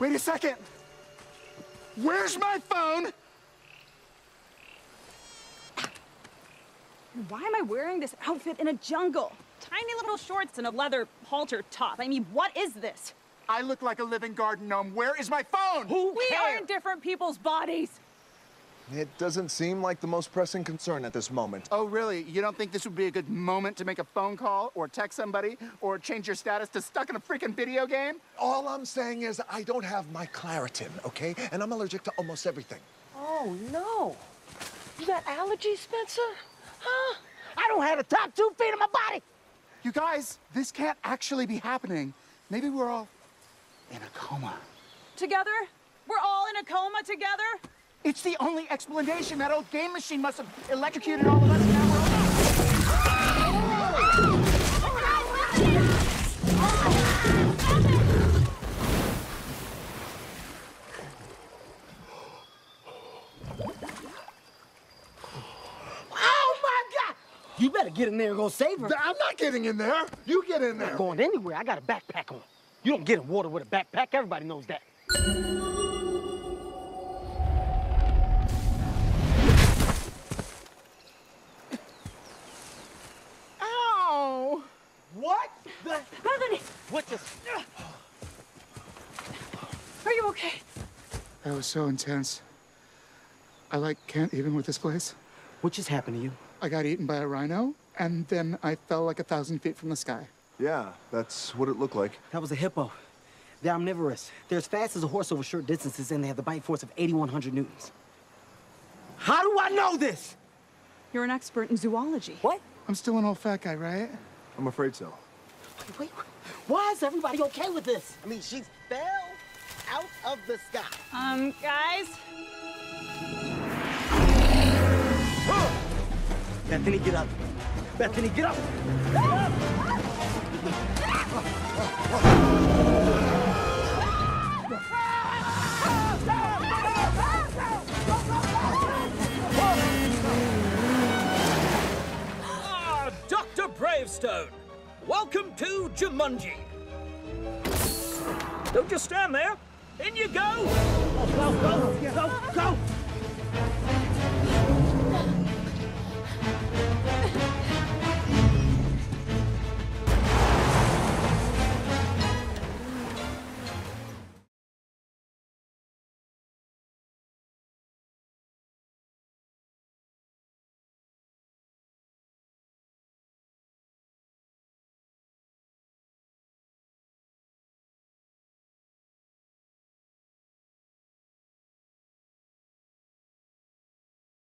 Wait a second. Where's my phone? Why am I wearing this outfit in a jungle? Tiny little shorts and a leather halter top. I mean, what is this? I look like a living garden gnome. Where is my phone? Who We are in different people's bodies. It doesn't seem like the most pressing concern at this moment. Oh, really? You don't think this would be a good moment to make a phone call or text somebody or change your status to stuck in a freaking video game? All I'm saying is I don't have my Claritin, okay? And I'm allergic to almost everything. Oh, no. You got allergies, Spencer? Huh? I don't have the top two feet of my body. You guys, this can't actually be happening. Maybe we're all in a coma. Together? We're all in a coma together? It's the only explanation. That old game machine must have electrocuted all of us. Now we're Oh, my God. You better get in there and go save her. I'm not getting in there. You get in there. I'm Going anywhere. I got a backpack on. You don't get in water with a backpack. Everybody knows that. What just? Uh. are you okay? That was so intense. I like can't even with this place. What just happened to you? I got eaten by a rhino, and then I fell like a thousand feet from the sky. Yeah, that's what it looked like. That was a hippo. They're omnivorous. They're as fast as a horse over short distances, and they have the bite force of 8,100 newtons. How do I know this? You're an expert in zoology. What? I'm still an old fat guy, right? I'm afraid so. Wait, wait, why is everybody okay with this? I mean, she fell out of the sky. Um, guys? Bethany, get up. Bethany, get up. Ah, Dr. Bravestone. Welcome to Jumanji. Don't just stand there. In you go. Go, go, go.